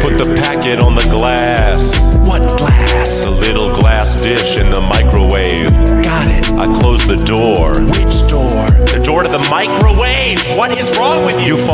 Put the packet on the glass. What glass? A little glass dish in the microwave. Got it. I close the door. Which door? The door to the microwave. What is wrong with you? You